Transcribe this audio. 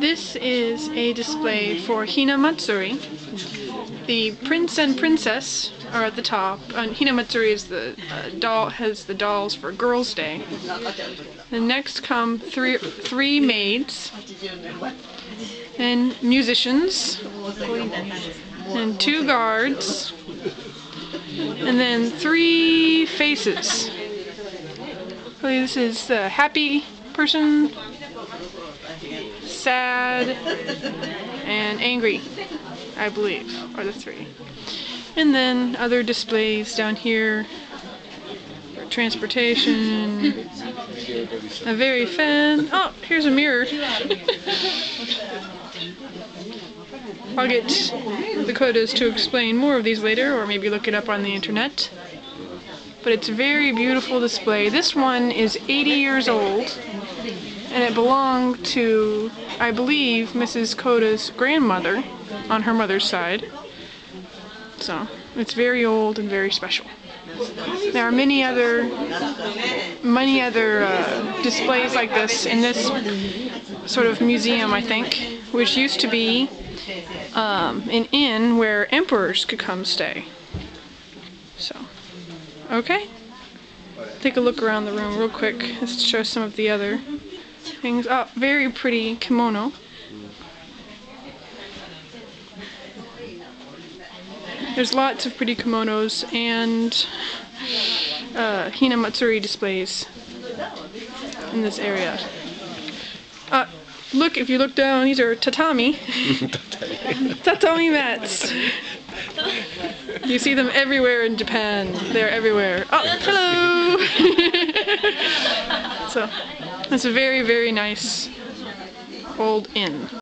This is a display for Hina Matsuri. The prince and princess are at the top. And Hina Matsuri is the uh, doll has the dolls for Girls' Day. The next come three three maids and musicians and two guards and then three faces. This is the happy person, sad, and angry, I believe, are the three. And then other displays down here transportation. A very fan. Oh, here's a mirror. I'll get the Kodas to explain more of these later, or maybe look it up on the internet. But it's a very beautiful display. This one is 80 years old, and it belonged to, I believe, Mrs. Koda's grandmother on her mother's side. So, it's very old and very special. There are many other, many other uh, displays like this in this sort of museum, I think, which used to be um, an inn where emperors could come stay. So, okay. Take a look around the room real quick just to show some of the other things. Oh, very pretty kimono. There's lots of pretty kimonos and uh, Hina Matsuri displays in this area. Uh, look, if you look down, these are tatami. tatami mats. You see them everywhere in Japan. They're everywhere. Oh, hello! so, it's a very, very nice old inn.